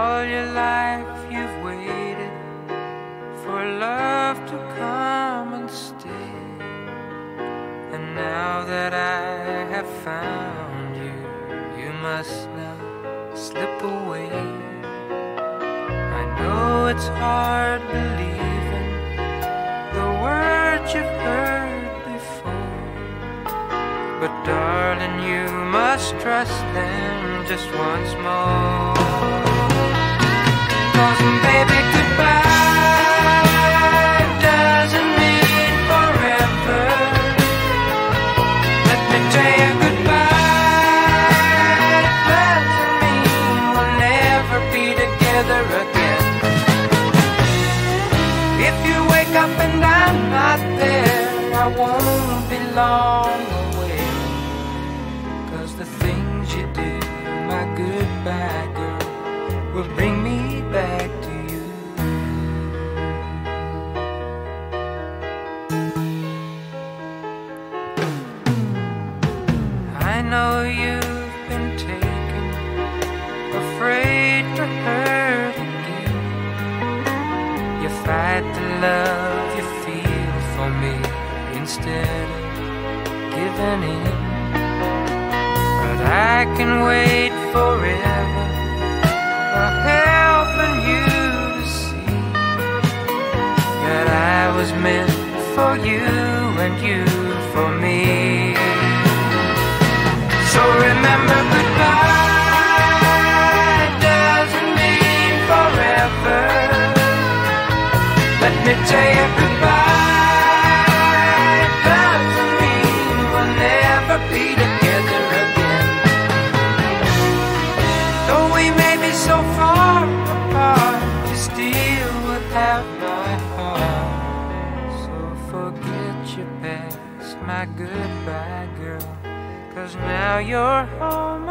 All your life you've waited for love to come and stay. And now that I have found you, you must now slip away. I know it's hard believing the words you've heard before. But darling, you must trust them just once more. Up and I'm not there, I won't be long away. Cause the things you do, my goodbye girl, will bring me back to you. I know you've been taken, afraid to hurt again. You fight the love me instead of giving in. But I can wait forever for helping you to see that I was meant for you and you for me. So remember goodbye doesn't mean forever. Let me tell you have my heart. So forget your past, my goodbye girl. Cause now you're home